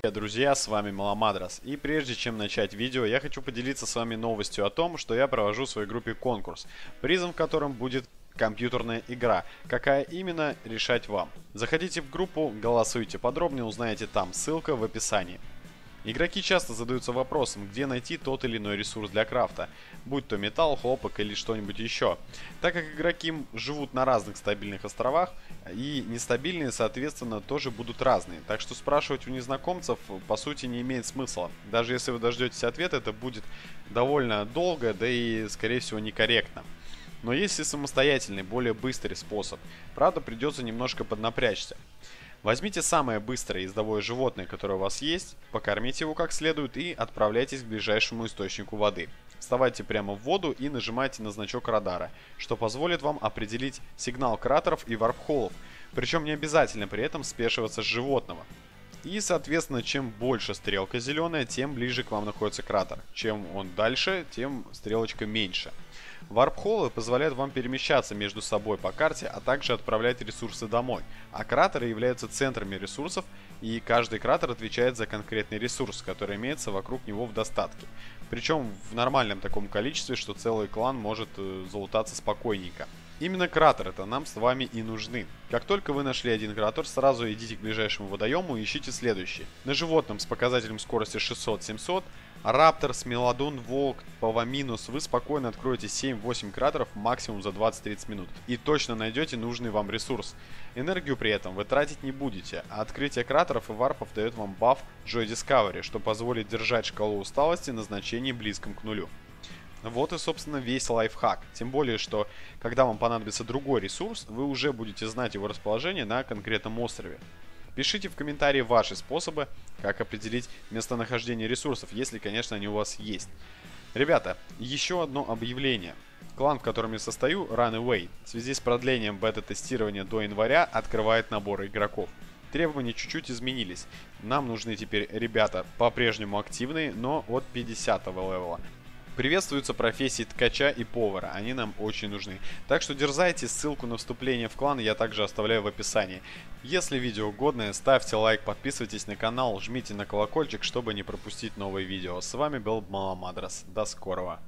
привет, друзья, с вами Маламадрос. И прежде чем начать видео, я хочу поделиться с вами новостью о том, что я провожу в своей группе конкурс, призом в котором будет компьютерная игра. Какая именно, решать вам. Заходите в группу, голосуйте, подробнее узнаете там, ссылка в описании. Игроки часто задаются вопросом, где найти тот или иной ресурс для крафта, будь то металл, хлопок или что-нибудь еще. Так как игроки живут на разных стабильных островах, и нестабильные, соответственно, тоже будут разные. Так что спрашивать у незнакомцев, по сути, не имеет смысла. Даже если вы дождетесь ответа, это будет довольно долго, да и, скорее всего, некорректно. Но есть и самостоятельный, более быстрый способ. Правда, придется немножко поднапрячься. Возьмите самое быстрое ездовое животное, которое у вас есть, покормите его как следует и отправляйтесь к ближайшему источнику воды. Вставайте прямо в воду и нажимайте на значок радара, что позволит вам определить сигнал кратеров и варпхолов, причем не обязательно при этом спешиваться с животного. И, соответственно, чем больше стрелка зеленая, тем ближе к вам находится кратер. Чем он дальше, тем стрелочка меньше. Варп-холлы позволяют вам перемещаться между собой по карте, а также отправлять ресурсы домой. А кратеры являются центрами ресурсов, и каждый кратер отвечает за конкретный ресурс, который имеется вокруг него в достатке. Причем в нормальном таком количестве, что целый клан может э, залутаться спокойненько. Именно кратеры-то нам с вами и нужны. Как только вы нашли один кратер, сразу идите к ближайшему водоему и ищите следующий. На животном с показателем скорости 600-700 Раптор, Смелодон, Волк, Паваминус, вы спокойно откроете 7-8 кратеров максимум за 20-30 минут и точно найдете нужный вам ресурс. Энергию при этом вы тратить не будете, а открытие кратеров и варпов дает вам баф Joy Discovery, что позволит держать шкалу усталости на значении близком к нулю. Вот и, собственно, весь лайфхак. Тем более, что когда вам понадобится другой ресурс, вы уже будете знать его расположение на конкретном острове. Пишите в комментарии ваши способы, как определить местонахождение ресурсов, если, конечно, они у вас есть. Ребята, еще одно объявление. Клан, в котором я состою, Runaway, в связи с продлением бета-тестирования до января, открывает набор игроков. Требования чуть-чуть изменились. Нам нужны теперь ребята по-прежнему активные, но от 50 левела. Приветствуются профессии ткача и повара, они нам очень нужны. Так что дерзайте, ссылку на вступление в клан я также оставляю в описании. Если видео годное, ставьте лайк, подписывайтесь на канал, жмите на колокольчик, чтобы не пропустить новые видео. С вами был Маламадрос, до скорого.